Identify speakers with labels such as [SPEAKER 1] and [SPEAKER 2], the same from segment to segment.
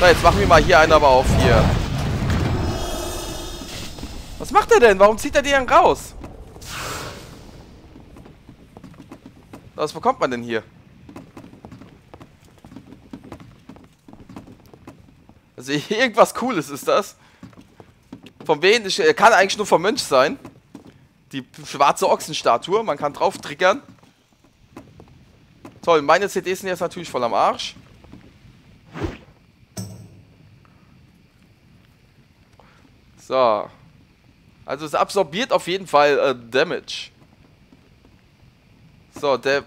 [SPEAKER 1] Na, jetzt machen wir mal hier einen aber auf hier. Was macht er denn? Warum zieht er die denn raus? Was bekommt man denn hier? Also irgendwas Cooles ist das. Von wem? Kann eigentlich nur vom Mönch sein. Die schwarze Ochsenstatue. Man kann drauf triggern. Toll, meine CDs sind jetzt natürlich voll am Arsch. So. Also es absorbiert auf jeden Fall äh, Damage. So, der...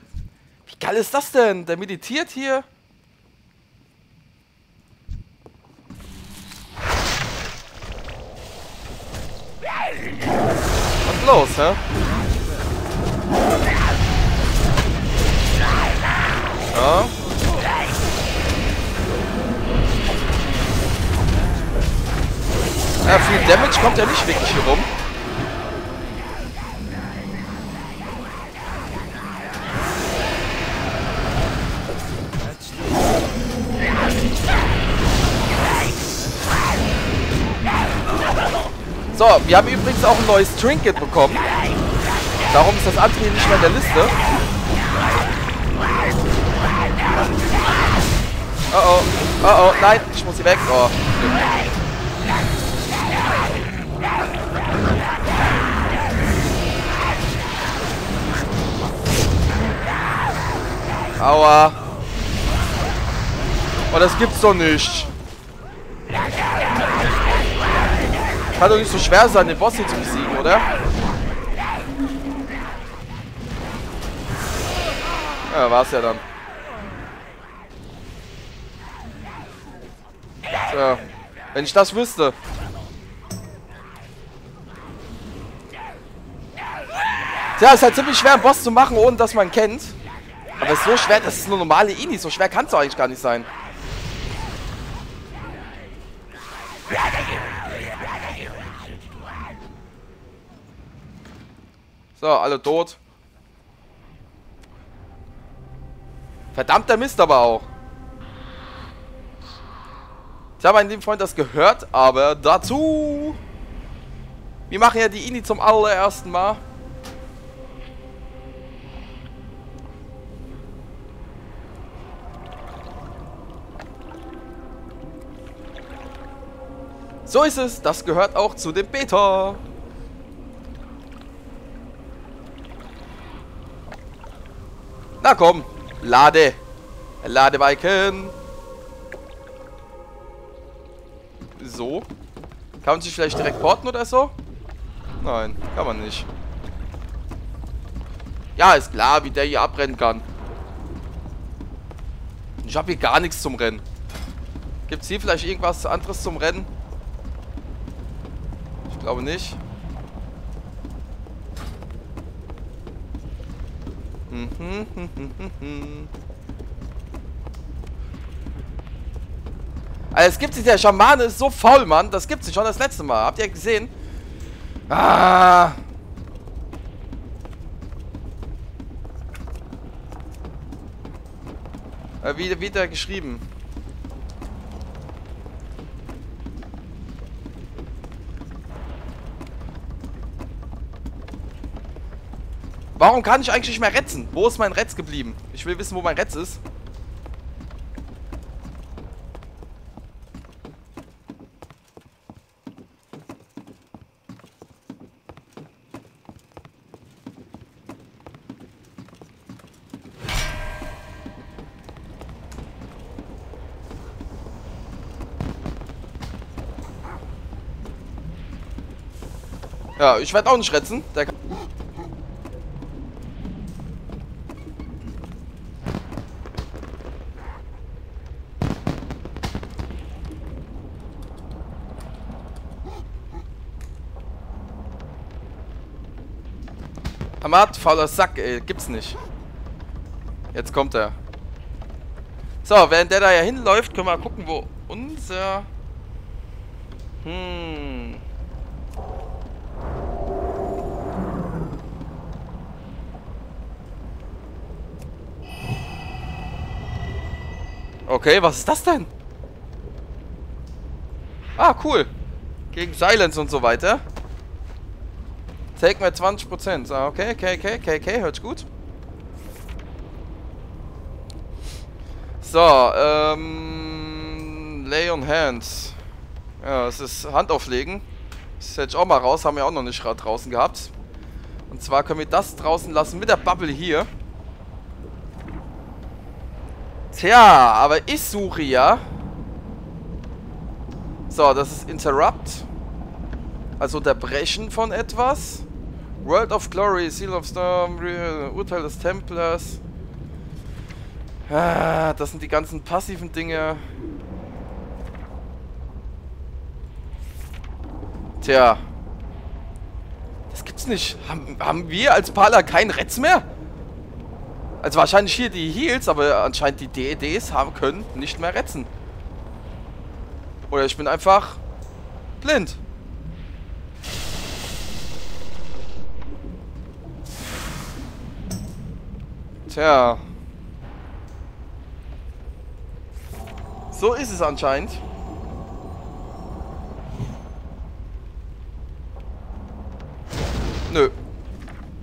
[SPEAKER 1] Wie geil ist das denn? Der meditiert hier. Was ist los, hä? Kommt ja nicht wirklich hier rum. So, wir haben übrigens auch ein neues Trinket bekommen. Darum ist das andere nicht mehr in der Liste. Oh oh, oh oh, nein, ich muss hier weg. Oh. Aua. Oh, das gibt's doch nicht. Kann doch nicht so schwer sein, den Boss hier zu besiegen, oder? Ja, war's ja dann. So. Wenn ich das wüsste. Tja, ist halt ziemlich schwer, einen Boss zu machen, ohne dass man kennt. Aber es ist so schwer, das ist eine normale Ini. So schwer kann es eigentlich gar nicht sein. So, alle tot. Verdammter Mist aber auch. Ich habe an dem Freund das gehört, aber dazu... Wir machen ja die Ini zum allerersten Mal. So ist es, das gehört auch zu dem Beta. Na komm, lade. Ladebalken. So. Kann man sich vielleicht direkt porten oder so? Nein, kann man nicht. Ja, ist klar, wie der hier abrennen kann. Ich habe hier gar nichts zum Rennen. Gibt es hier vielleicht irgendwas anderes zum Rennen? Glaube nicht. Also es gibt sich, der Schamane ist so faul, Mann. Das gibt es schon das letzte Mal. Habt ihr gesehen? Ah. Äh, wie, wieder geschrieben. Warum kann ich eigentlich nicht mehr retzen? Wo ist mein Retz geblieben? Ich will wissen, wo mein Retz ist. Ja, ich werde auch nicht retzen. Der kann Hamad, fauler Sack, ey. Gibt's nicht. Jetzt kommt er. So, während der da ja hinläuft, können wir mal gucken, wo unser... Hm... Okay, was ist das denn? Ah, cool. Gegen Silence und so weiter. Take mir 20%. Ah, okay, okay, okay, okay, okay, hört gut. So, ähm... Lay on Hands. Ja, es ist Hand auflegen. Das hätte ich auch mal raus, haben wir auch noch nicht draußen gehabt. Und zwar können wir das draußen lassen mit der Bubble hier. Tja, aber ich suche ja... So, das ist Interrupt. Also Unterbrechen von etwas. World of Glory, Seal of Storm, Urteil des Templars. Ah, das sind die ganzen passiven Dinge. Tja. Das gibt's nicht. Haben, haben wir als Pala keinen Retz mehr? Also wahrscheinlich hier die Heals, aber anscheinend die DEDs haben können nicht mehr retzen. Oder ich bin einfach blind. Tja. So ist es anscheinend. Nö.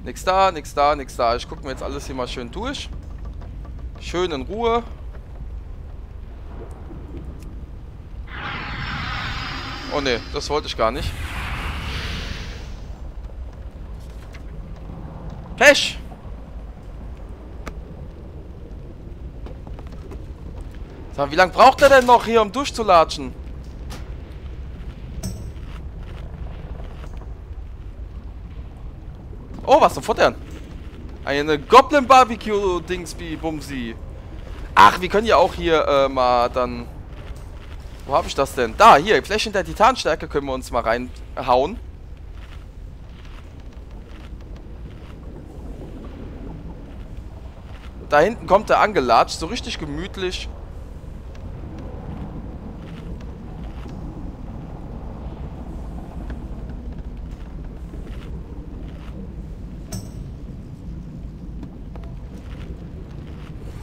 [SPEAKER 1] Nix da, nix da, nix da. Ich gucke mir jetzt alles hier mal schön durch. Schön in Ruhe. Oh ne, das wollte ich gar nicht. Pech! Sag, wie lange braucht er denn noch hier, um durchzulatschen? Oh, was zum Futtern? Eine Goblin Barbecue Dingsby Bumsi. Ach, wir können ja auch hier äh, mal dann... Wo habe ich das denn? Da, hier, Flächen der Titanstärke können wir uns mal reinhauen. Da hinten kommt er angelatscht, so richtig gemütlich.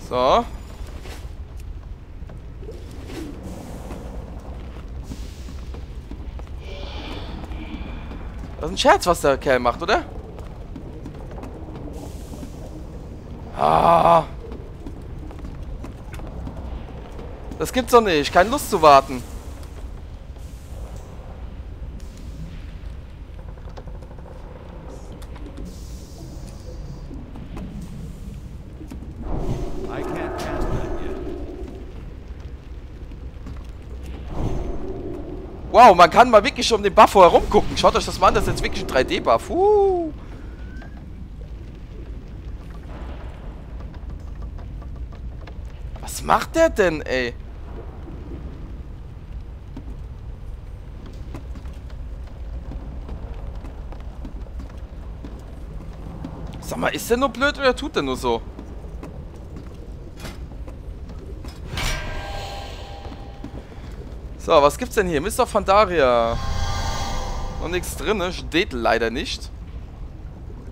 [SPEAKER 1] So. Das ist ein Scherz, was der Kerl macht, oder? Ah. Das gibt's doch nicht. Keine Lust zu warten. Wow, man kann mal wirklich um den Buff herum gucken. Schaut euch das mal an, das ist jetzt wirklich ein 3D-Buff. Uh. Was macht der denn, ey? Sag mal, ist der nur blöd oder tut der nur so? So, was gibt's denn hier? Mr. Fandaria. Noch nichts drin, ne? Steht leider nicht.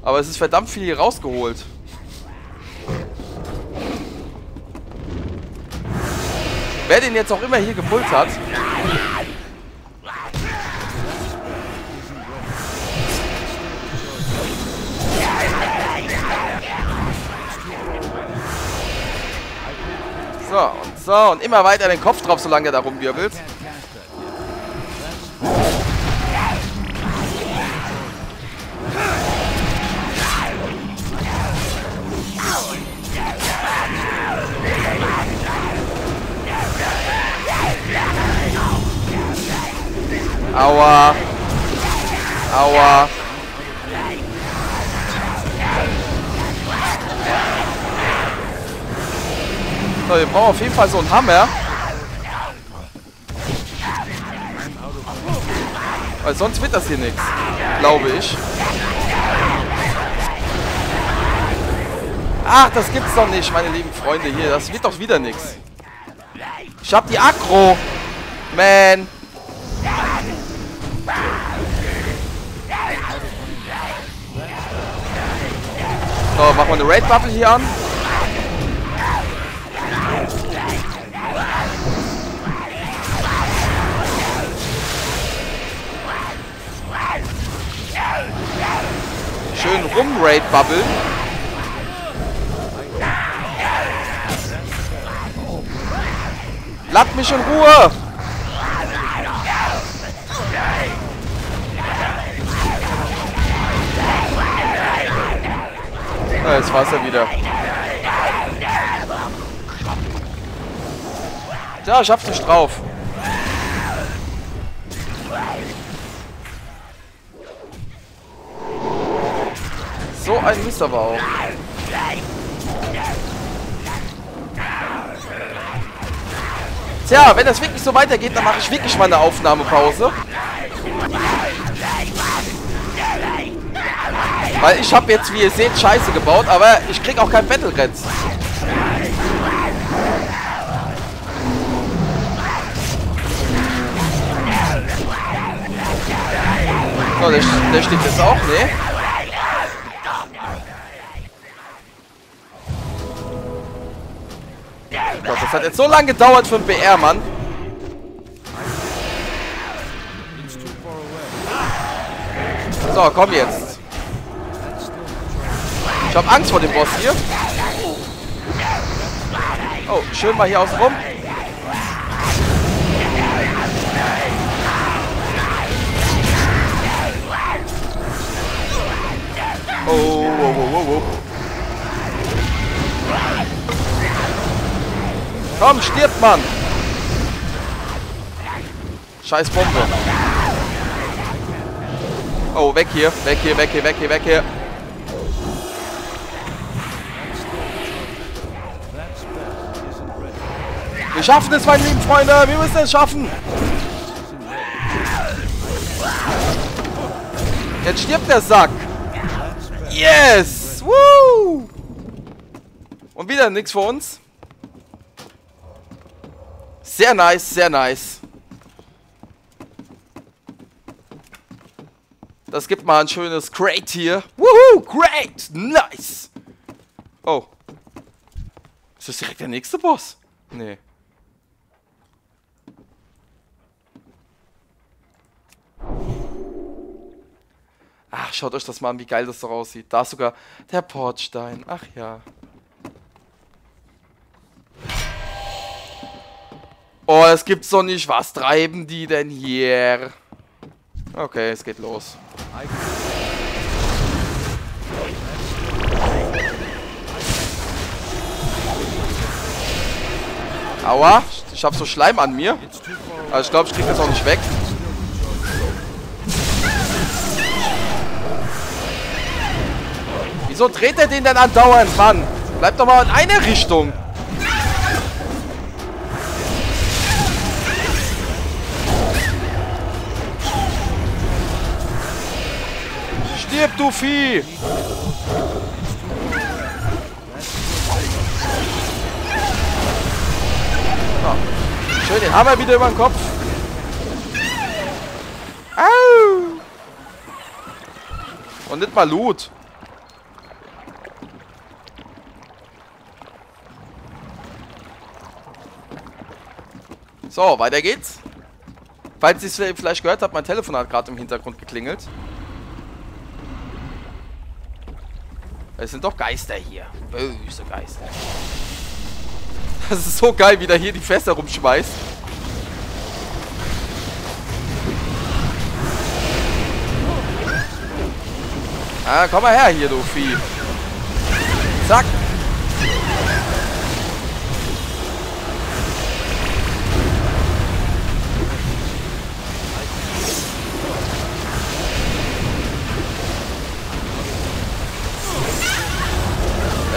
[SPEAKER 1] Aber es ist verdammt viel hier rausgeholt. Wer den jetzt auch immer hier gepult hat. So, und so, und immer weiter den Kopf drauf, solange er da rumwirbelt. Aua. Aua. So, wir brauchen auf jeden Fall so einen Hammer. Weil sonst wird das hier nichts. Glaube ich. Ach, das gibt's doch nicht, meine lieben Freunde hier. Das wird doch wieder nichts. Ich hab die Akro. Man. So, machen wir eine Raid Bubble hier an. Schön rum-Raid-Bubble. Lasst mich in Ruhe! Ja, jetzt war's ja wieder. Ja, hab's nicht drauf. So ein Mist aber auch. Tja, wenn das wirklich so weitergeht, dann mache ich wirklich mal eine Aufnahmepause. Weil ich habe jetzt, wie ihr seht, Scheiße gebaut, aber ich krieg auch kein Battlegrenz. So, der, der steht jetzt auch, ne? Gott, das hat jetzt so lange gedauert für einen BR, Mann. So, komm jetzt. Ich hab Angst vor dem Boss hier. Oh, schön mal hier außen rum. Oh, oh, oh, oh, oh. Komm, stirbt, Mann! Scheiß Bombe. Oh, weg hier, weg hier, weg hier, weg hier, weg hier. Wir schaffen es, meine lieben Freunde. Wir müssen es schaffen. Jetzt stirbt der Sack. Yes! Woo! Und wieder nichts für uns. Sehr nice, sehr nice. Das gibt mal ein schönes Great hier. Woohoo! Great! Nice! Oh. Ist das direkt der nächste Boss? Nee. Schaut euch das mal an, wie geil das so aussieht. Da ist sogar der Portstein. Ach ja. Oh, es gibt's doch nicht. Was treiben die denn hier? Okay, es geht los. Aua, ich hab so Schleim an mir. Also ich glaube, ich krieg das auch nicht weg. Wieso dreht er den denn andauernd, Mann? Bleib doch mal in eine Richtung. Stirb, du Vieh! So. Schön den Hammer wieder über den Kopf. Au! Und nicht mal Loot. So, weiter geht's. Falls ihr es vielleicht gehört habt, mein Telefon hat gerade im Hintergrund geklingelt. Es sind doch Geister hier. Böse Geister. Das ist so geil, wie der hier die Fässer rumschmeißt. Ah, komm mal her hier, du Vieh. Zack.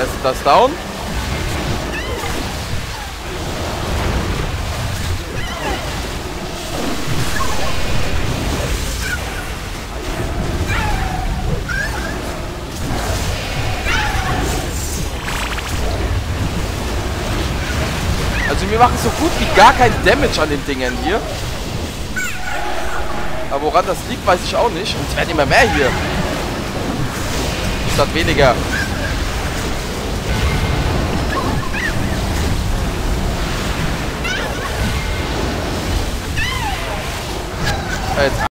[SPEAKER 1] Ist das down? Also wir machen so gut wie gar kein Damage an den Dingen hier. Aber woran das liegt, weiß ich auch nicht. Und es werden immer mehr hier. Statt weniger. Jetzt